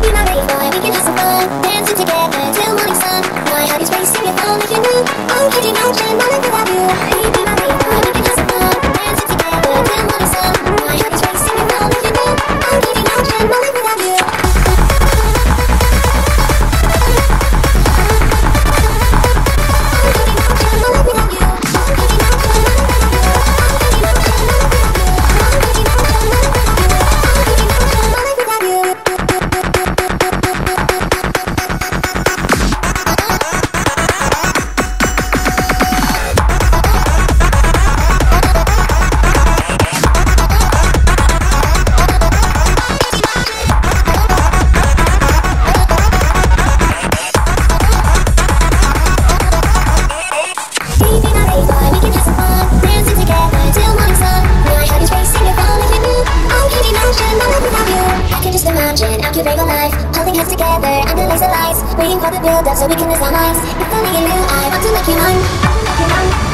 baby, my baby. you vagalize Holding hands together under laser lights Waiting for the build-up so we can lose our minds. If only you knew I want to make you mine I want to make you mine